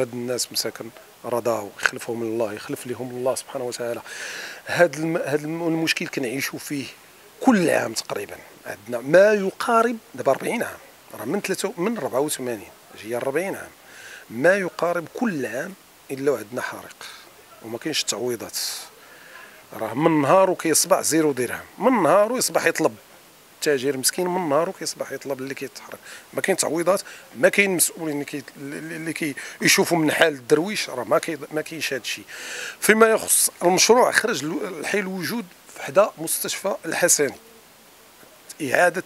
وهاد الناس مساكن رضاو يخلفهم الله يخلف لهم الله سبحانه وتعالى. هذا الم... الم- المشكل كنعيشوا فيه كل عام تقريبا. عندنا ما يقارب دابا 40 عام. راه من 3 من 84 هي 40 عام. ما يقارب كل عام إلا وعندنا حريق. وما كاينش تعويضات. راه من نهار وكيصبح زيرو درهم. من نهار يصبح يطلب. التاجر مسكين من نهار كيصبح يطلب اللي كيتحرك. ما كاين تعويضات ما كاين مسؤولين اللي كي من حال الدرويش راه ما كي ما كاينش هذا الشيء. فيما يخص المشروع خرج الحي الوجود حدا مستشفى الحسني اعاده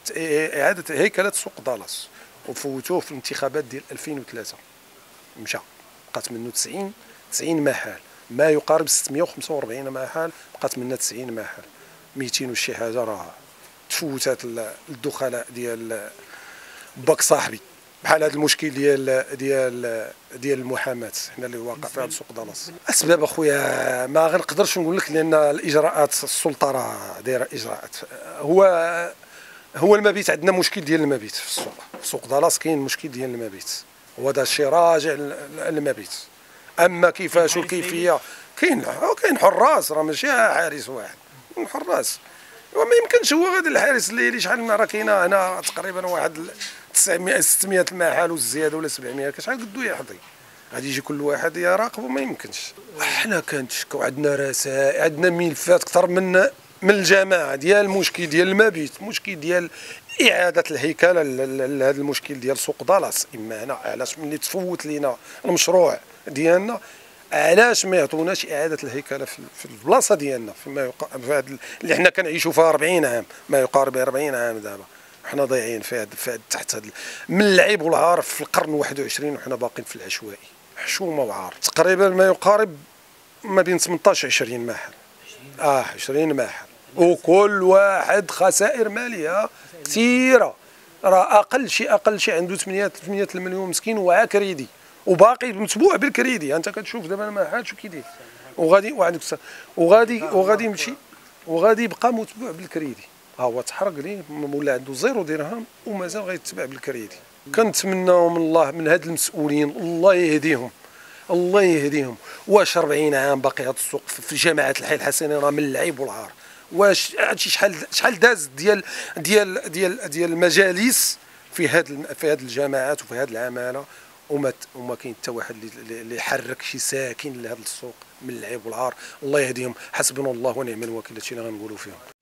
إعادة هيكلة سوق دالاس. وفوتوه في الانتخابات ديال 2003 مشى. بقات منه 90 90 محل ما يقارب 645 محل بقات منها 90 محل 200 وشي حاجة راه تفوتات ال- الدخلاء ديال باك صاحبي. بحال هذا المشكل ديال ديال ديال المحاماة. حنا اللي واقع في هذا سوق دالاس. أسباب أخويا ما غنقدرش نقول لك لأن الإجراءات السلطة راه دايرة إجراءات. هو هو المبيت عندنا مشكل ديال المبيت في السوق. في سوق دالاس كاين مشكل ديال المبيت. هو دا الشيء راجع لل- للمبيت أما كيفاش والكيفيه كاين كاين حراس راه ماشي حارس واحد. حراس. وما يمكنش. هو غادي الحارس الليلي شحال من راه كاينة هنا تقريبا واحد ال 900 600 محل والزيادة ولا 700 شحال قدو يحضي؟ غادي يجي كل واحد يراقب وما يمكنش. حنا كنتشكو عندنا رسائل عندنا ملفات أكثر من من الجماعة. ديال المشكل ديال المبيت مشكل ديال إعادة الهيكلة لهذا المشكل ديال سوق دالاس. إما هنا علاش ملي تفوت لينا المشروع ديالنا علاش ما يعطوناش إعادة الهيكلة في البلاصة ديالنا؟ فيما يق... في ال- اللي حنا كنعيشوا فيها 40 عام ما يقارب 40 عام دابا. حنا ضايعين في هاد في هاد تحت ال- من اللعب والعار في القرن 21 وحنا باقيين في العشوائي. حشومة وعار. تقريبا ما يقارب ما بين 18 20 محل آه 20 محل وكل واحد خسائر مالية كثيرة. راه أقل شيء أقل شيء عنده 8 8 المليون مسكين وعا كريدي وباقي متبوع بالكريدي. أنت كتشوف دابا المحل شو كيدير. وغادي وعندك وغادي وغادي يمشي. وغادي يبقى متبوع بالكريدي. ها هو تحرق ليه ولا عنده زيرو درهم ومازال غيتباع بالكريدي. كنتمناو من الله من هاد المسؤولين. الله يهديهم. الله يهديهم. واش 40 عام باقي هذا السوق في جماعة الحي الحسني؟ راه من اللعيب والعار. واش هادشي شحال شحال داز ديال ديال ديال ديال المجالس في هاد في هاد الجماعات وفي هاد العمالة؟ وما وما كاين حتى واحد اللي- يحرك شي ساكن لهذا السوق من اللعيب والعار. الله يهديهم. حسبنا الله ونعم الوكيل. هادشي اللي غنقولوا فيهم.